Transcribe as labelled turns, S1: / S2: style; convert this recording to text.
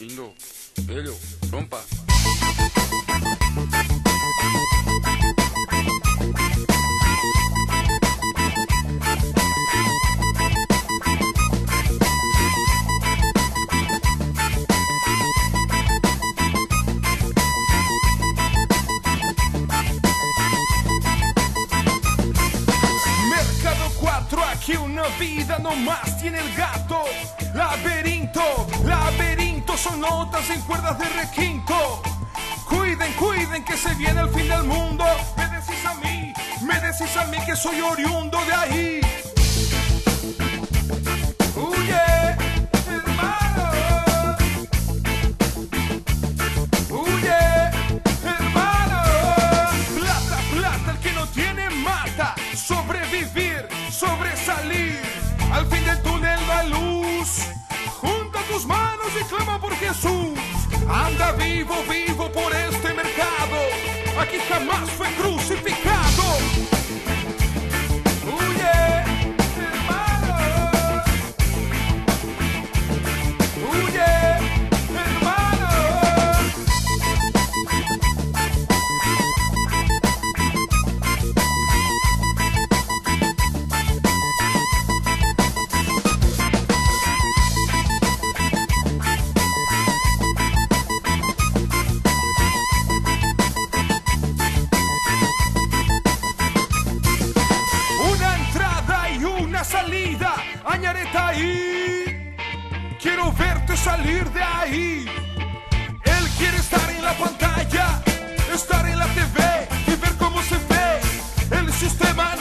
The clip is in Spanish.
S1: Indo, velho, rompa.
S2: Mercado 4, aquí una vida nomás tiene el gato. Notas en cuerdas de requinto. Cuiden, cuiden que se viene el fin del mundo. Me decís a mí, me decís a mí que soy oriundo de ahí. Huye, hermano. Huye, hermano. Plata, plata, el que no tiene mata. Sobrevivir, sobresalir. Al fin del Anda vivo, vivo por este mercado. Aquí jamás fue crucificado. Una salida, Añareta ahí. Quiero verte salir de ahí. Él quiere estar en la pantalla, estar en la TV y ver cómo se ve. El sistema